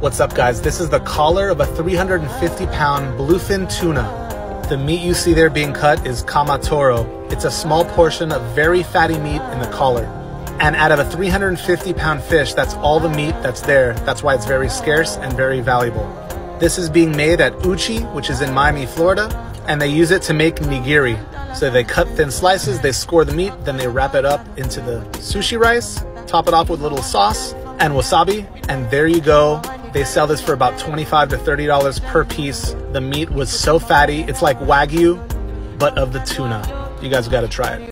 What's up guys? This is the collar of a 350 pound bluefin tuna. The meat you see there being cut is kamatoro. It's a small portion of very fatty meat in the collar. And out of a 350 pound fish, that's all the meat that's there. That's why it's very scarce and very valuable. This is being made at Uchi, which is in Miami, Florida, and they use it to make nigiri. So they cut thin slices, they score the meat, then they wrap it up into the sushi rice, top it off with a little sauce and wasabi, and there you go. They sell this for about 25 to $30 per piece. The meat was so fatty, it's like Wagyu, but of the tuna. You guys gotta try it.